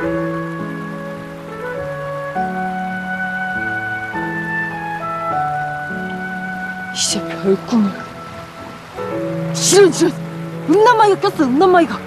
이제별꿈을 실은 실은 은나마이가 꼈어 은나마이가